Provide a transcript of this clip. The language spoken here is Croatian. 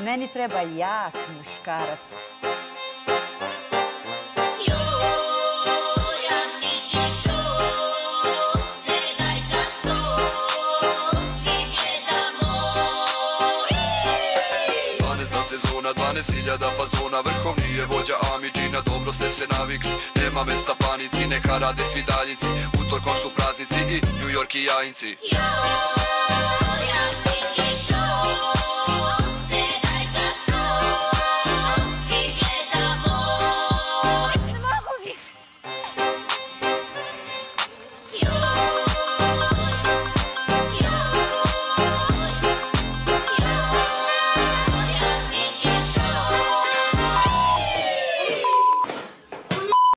Meni treba jak muškarac. sezona, 12.000 fazona Vrhovni je vođa Amidžina, dobro ste se navikli. Nema mesta panici, neka rade svi daljici, Utorkom su praznici i New York i jajinci